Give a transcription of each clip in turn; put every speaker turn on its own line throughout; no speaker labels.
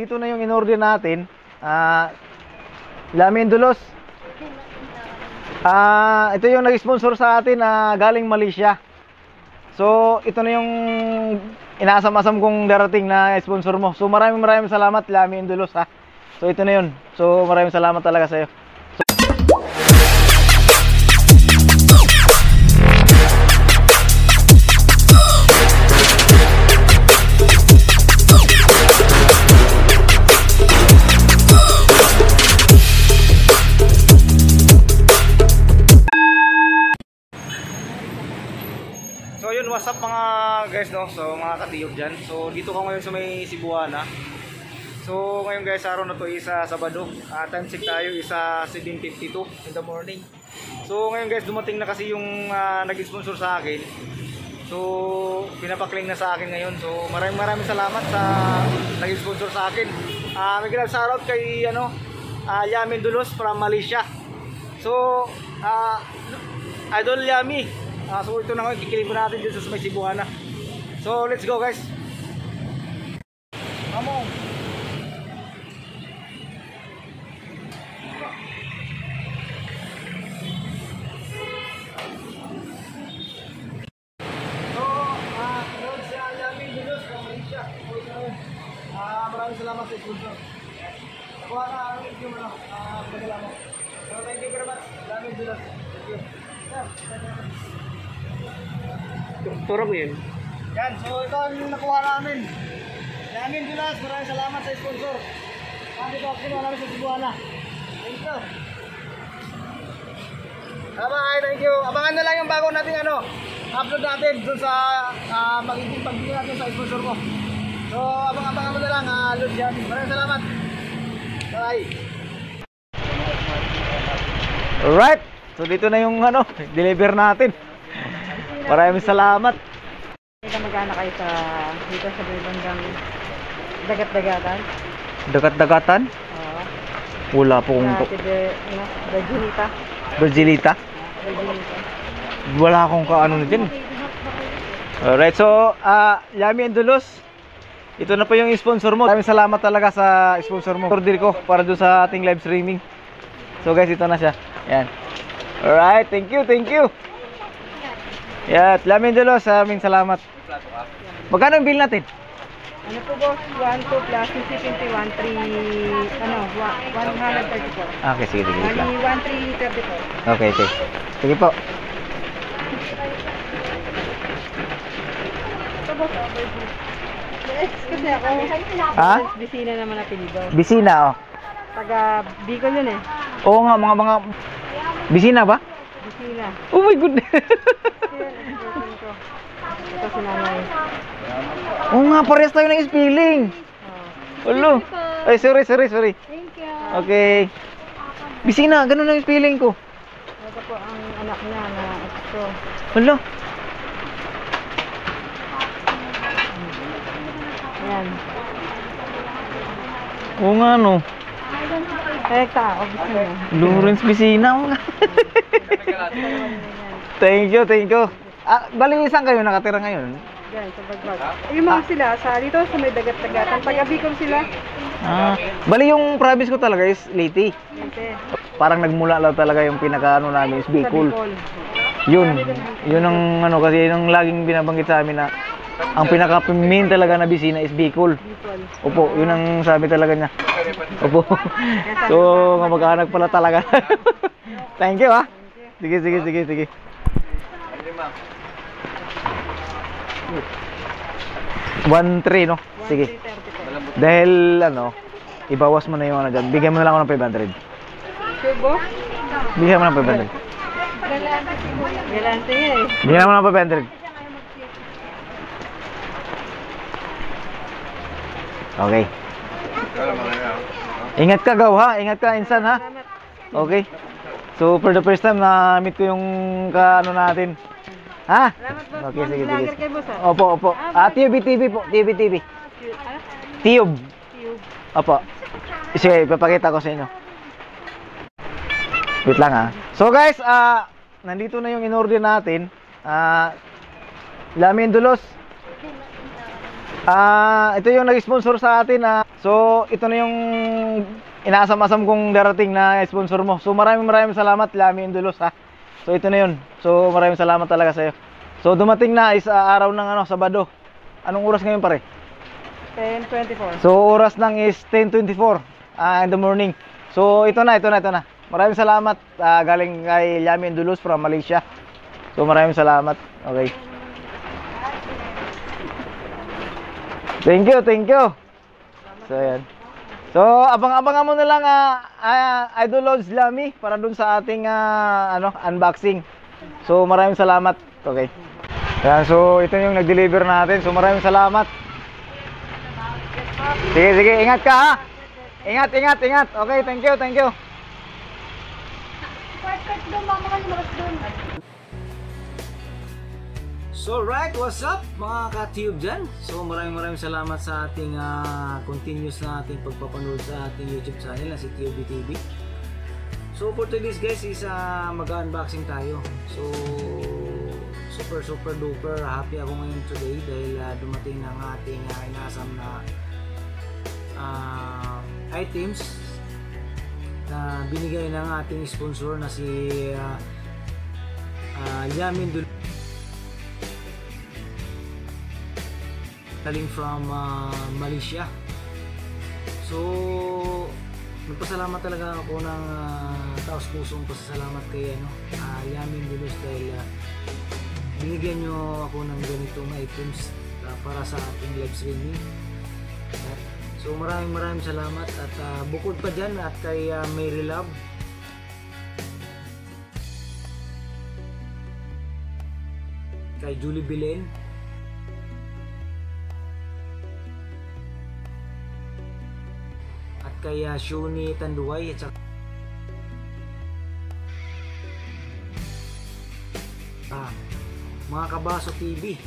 Dito na yung in-order natin. Ah, Lamin Dulos. Ah, ito yung nag-sponsor sa atin na galing Malaysia. So, ito na yung inaasam-asam kong darating na sponsor mo. So, maraming maraming salamat, Lamin Dulos ha. So, ito na yun. So, maraming salamat talaga sa'yo. So what's up mga guys no? So mga katiyog dyan. So dito ko ngayon sa may Cebuana. So ngayon guys, araw na to isa Sabado. Uh, time check tayo isa 7.52 in the morning. So ngayon guys, dumating na kasi yung ah, nag-sponsor sa akin. So pinapakling na sa akin ngayon. So maraming maraming salamat sa nag-sponsor sa akin. Ah, may grab shoutout kay ano, ah, Yamin Dulos from Malaysia. So, ah, Idol Yami. Ah, so ito na ngayon, kikilig mo natin dito sa may Cebuana. So, let's go guys. So, ah, na. Ah, maraming salamat sa sponsor. Nakuha na ang yung ano, ah, padala mo. So, thank you very much. Yami Dulos. Thank you. Yeah.
Turo mo yun.
Yan, so ito ang nakuha namin. Yamin Dulas, maraming salamat sa sponsor. Sabi ko, ako namin sa Cebuana. Thank you. Bye-bye, thank you. Abangan na lang yung bago nating ano, upload natin dun sa uh, magiging pagbigay natin sa sponsor ko. So, abang-abangan mo na lang, uh, Lord Yamin. Maraming salamat. Bye. Alright, so dito na yung ano, deliver natin. Maraming salamat.
May kamag-anak kayo sa dito sa bandang dagat-dagatan.
Dagat-dagatan?
Oo.
Wala po kung
de, ano, Virginita.
Brazilita.
Virginita.
Wala akong kaano na dyan. Alright, so, ah, Yami and Dulos. Ito na po yung sponsor mo. Maraming salamat talaga sa sponsor mo. Order ko para doon sa ating live streaming. So guys, ito na siya. Yan. Alright, thank you, thank you. Yeah, Yami and Dulos, maraming salamat. Magkano yung bill natin?
Ano po boss? 1, 2 plus CC21, 3, ano, wa- 134.
Okay, sige, sige. wait lang.
Bali, 1334.
Okay, okay. Sige po.
Ito boss, overview. Yes, kasi ako.
Ha?
Bisina naman na pilido.
Bisina, oh.
Taga Bicol yun eh.
Oo nga, mga mga... Bisina ba?
Bisina.
Oh my
ko. Ito si nanay.
Oo nga, pares tayo ng spelling.
Oh.
Ulo. Ay, sorry, sorry, sorry.
Thank you.
Okay. Bisina, ganun ang spelling ko.
Ito po ang anak niya na ito.
Ulo.
Ayan.
Oo nga, no.
Office niya.
Lawrence Bisina. thank you, thank you. Ah, bali isang kayo nakatira ngayon?
Yan, sa bagbag. Yung mga sila, sa dito sa may dagat-dagatan. Taga Bicol sila.
Ah, bali yung province ko talaga is Leyte. Parang nagmula lang talaga yung pinakaano namin is. Bicol. Yun. Yun ang ano kasi yun ang laging binabanggit sa amin na ang pinaka main talaga na bisina is Bicol. Opo, yun ang sabi talaga niya. Opo. so, kamag-anak pala talaga. Thank you ah. Sige, sige, sige, sige. One three no? Sige.
1,330 po.
Dahil ano, ibawas mo na yung ano dyan. Bigyan mo na lang ako ng 500.
Sure, boss?
Bigyan mo ng 500.
Galante nga eh.
Bigyan mo ng 500. Okay. Ingat ka gaw ha, ingat ka insan ha. Okay. So for the first time na meet ko yung kaano natin. Ha? Okay, sige, sige.
Ah.
Opo, opo. Ah, TUB TV po, TUB TV.
Tube.
Opo. Sige, ipapakita ko sa inyo. Wait lang ha. So guys, ah nandito na yung in-order natin. Ah Lamin Dulos.
Ah, ito yung nag-sponsor sa atin na so ito na yung inaasam-asam kong darating na sponsor mo. So maraming maraming salamat Lami Indulos ha. So ito na yun. So maraming salamat talaga sa iyo. So dumating na is ah, araw ng ano Sabado. Anong oras ngayon pare?
1024.
So oras ng is 10:24 ah, in the morning. So ito na, ito na, ito na. Maraming salamat ah, galing kay Yami Indulos from Malaysia. So maraming salamat. Okay. Thank you, thank you. So ayan. So abang-abangan mo na lang ah, ah, Idol Lodge Lami para dun sa ating ah, ano unboxing. So maraming salamat. Okay. Ayan, so ito yung nag-deliver natin. So maraming salamat. Sige, sige, ingat ka ha. Ingat, ingat, ingat. Okay, thank you, thank you. So right, what's up mga ka-tube dyan? So maraming maraming salamat sa ating ah, continuous na ating pagpapanood sa ating YouTube channel na si TUB TV. So for today's guys is ah, mag-unboxing tayo. So super super duper happy ako ngayon today dahil ah, dumating ang ating ah, inaasam na ah, items na binigay ng ating sponsor na si uh, uh, Yamin Dul galing from ah, Malaysia. So, nagpasalamat talaga ako ng uh, taos pusong pasasalamat kay ano, uh, Yamin Dulos dahil ah, binigyan nyo ako ng ganitong items ah, para sa ating live streaming. So maraming maraming salamat at ah, bukod pa dyan at kay ah, Mary Love kay Julie Belen kay uh, Shuni Tanduay at saka ah, mga kabaso TV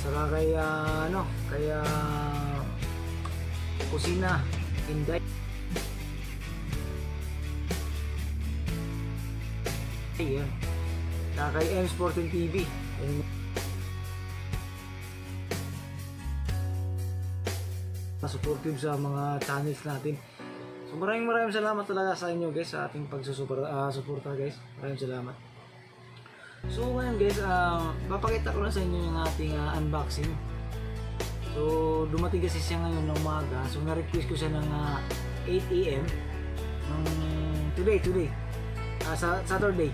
saka kay ah, ano kaya kusina Inday Ayun. Saka kay M Sporting TV. Ayun. Supportive sa mga channels natin. So maraming maraming salamat talaga sa inyo guys sa ating pagsusuporta ah, suporta guys. Maraming salamat. So ngayon guys, ah, papakita ko na sa inyo yung ating ah, unboxing. So dumating kasi siya ngayon ng umaga. So na-request ko siya ng ah, 8 AM ng today, today. Ah, sa Saturday.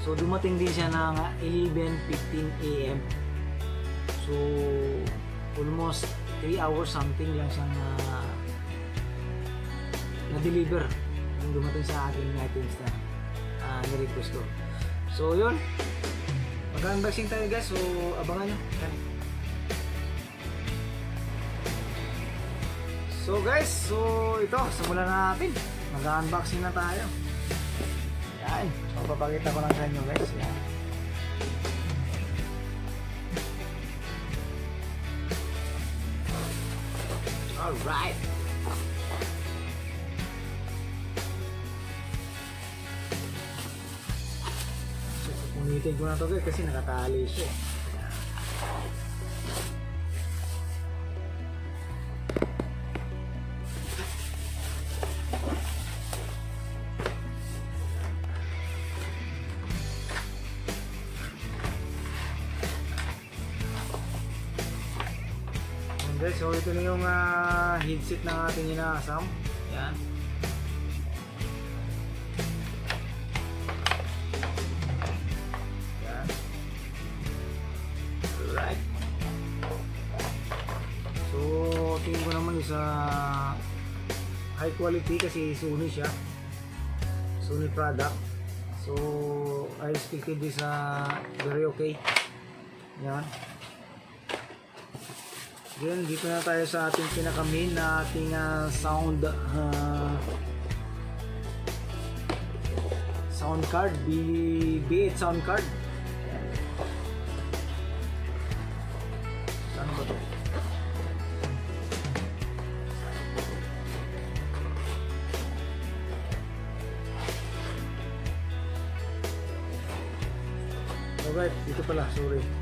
So dumating din siya ng ah, 11:15 AM. So almost 3 hours something lang siyang ah, na-deliver yung dumating sa akin yung items na uh, na-request ko. So yun, mag-unboxing tayo guys, so abangan nyo. So guys, so ito, simulan na natin. Mag-unboxing na tayo. Yan, so papakita ko lang sa inyo guys. Yan. Alright. So, Unitin ko na to guys kasi nakatali siya. Ito na yung ah, headset ng ating inaasam. Yan. Yan. So, tingin naman isa high quality kasi Sony siya. Sony product. So, I expected this uh, very okay. Yan. Then, dito na tayo sa ating pinaka-main na ating ah, sound ah, sound card, B, B8 sound card. Ano ba to? Alright, dito pala, sorry.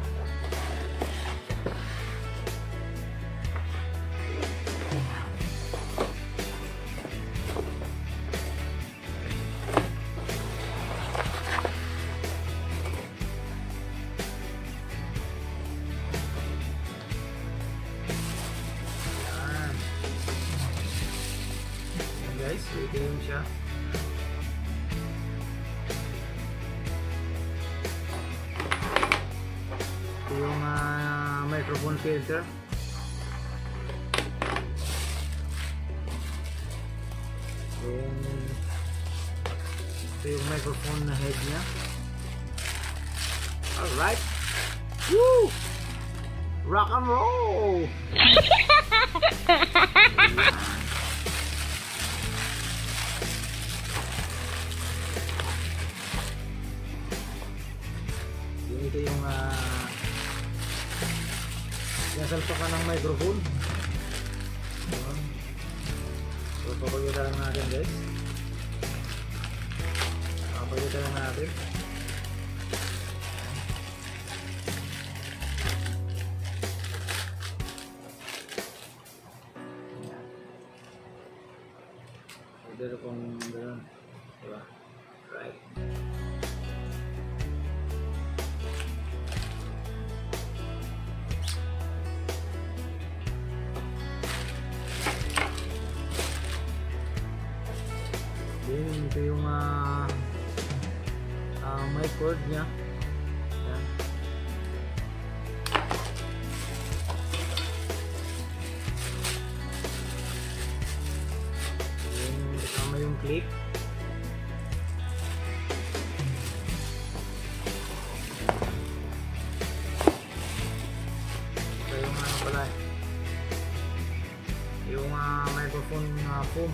Ito yung siya. Ito yung ah, microphone filter. Yung ito yung microphone na head niya. Alright. Woo! Rock and roll! Pwede kung gano'n. Diba? Right. Then, ito yung ah ah, mic cord niya. Yung clip. Ito yung ano pala eh. Yung ah, microphone ah, foam.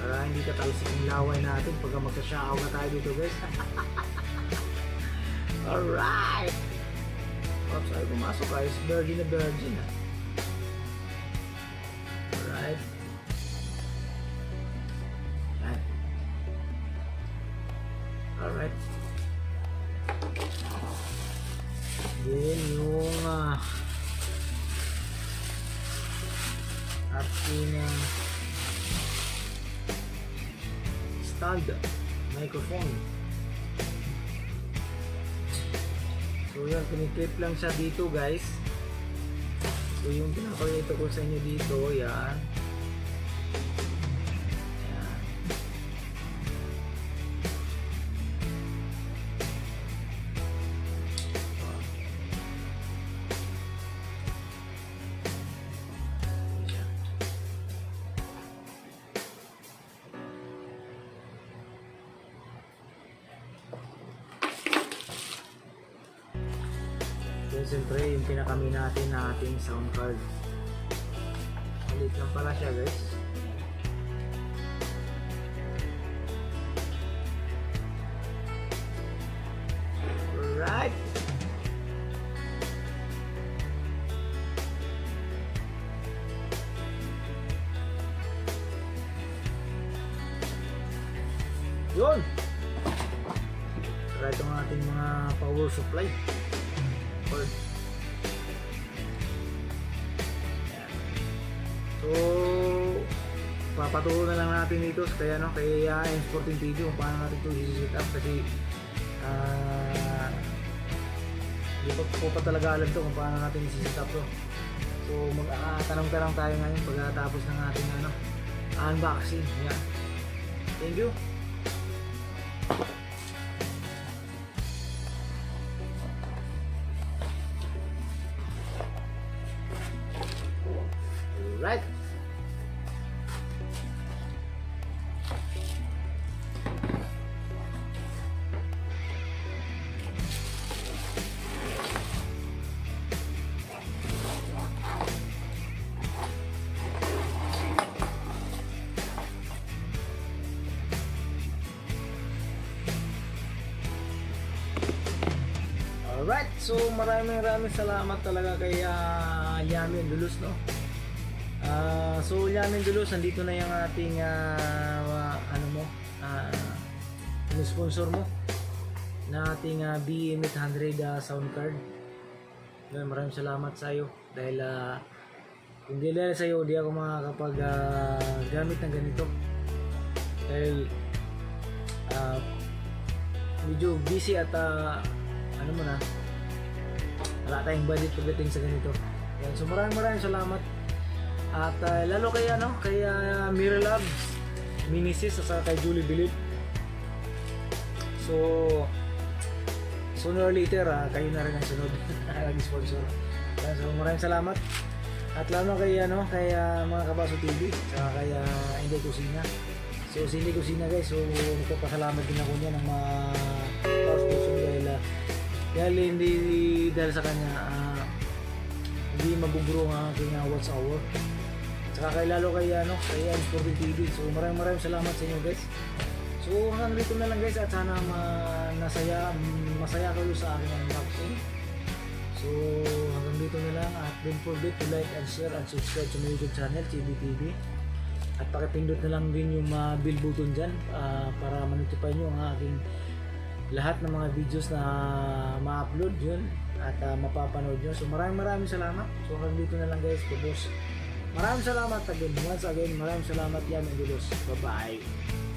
Para hindi ka talsik yung laway natin pagka magka-shockout na tayo dito guys. Alright! Pops, ay pumasok guys. Virgin na virgin ah. Microphone. So yan, kiniklip lang siya dito guys. So yung pinapakita ko sa inyo dito. Yan. Sound card. Malit lang pala siya guys. Alright. Yun! Try itong ating mga power supply. Papaturo na lang natin dito kaya no, kay uh, Sporting TV kung paano natin ito i-set up kasi ah hindi pa po pa talaga alam to kung paano natin i-set up to. So, mag-tanong-tanong tayo ngayon pagkatapos ng ating ano, unboxing. Yan. Thank you. So maraming maraming salamat talaga kay uh, Yamin Dulus no. Ah, so Yamin Dulus, nandito na yung ating ah, ano mo, uh, sponsor mo na ating uh, BM800 uh, sound card. Yun, maraming salamat sa iyo dahil ah, kung dahil sa iyo, di ako makakapag ah, gamit ng ganito. Dahil ah, medyo busy at ah, ano mo na, wala tayong budget pagdating sa ganito. Yan, so maraming maraming salamat. At ah, lalo kay ano, kay uh, Mira Labs, Minisis, saka kay Julie Bilip. So, sooner or later, ah, kayo na rin ang sunod nag-sponsor. Yan, so maraming salamat. At lalo kay ano, kay ah, mga Kabaso TV, saka kay uh, Inday Kusina. So, si Kusina guys, so nagpapasalamat din ako niya ng mga ah, dahil hindi dahil sa kanya ah, hindi mabuburo ang aking uh, watch hour. Saka kay lalo kay ano, kay Ian Sporting TV. So maraming maraming salamat sa inyo guys. So hanggang dito na lang guys at sana ma- nasaya, masaya kayo sa aking unboxing. So hanggang dito na lang at don't forget to like and share and subscribe sa my YouTube channel, CBTV. At pakipindot na lang din yung uh, bell button dyan ah, para ma-notify nyo ang aking lahat ng mga videos na ma-upload yun at ah, mapapanood nyo. So maraming maraming salamat. So hanggang dito na lang guys, Kubos. Maraming salamat again. Once again, maraming salamat yan, Angelos. Bye-bye.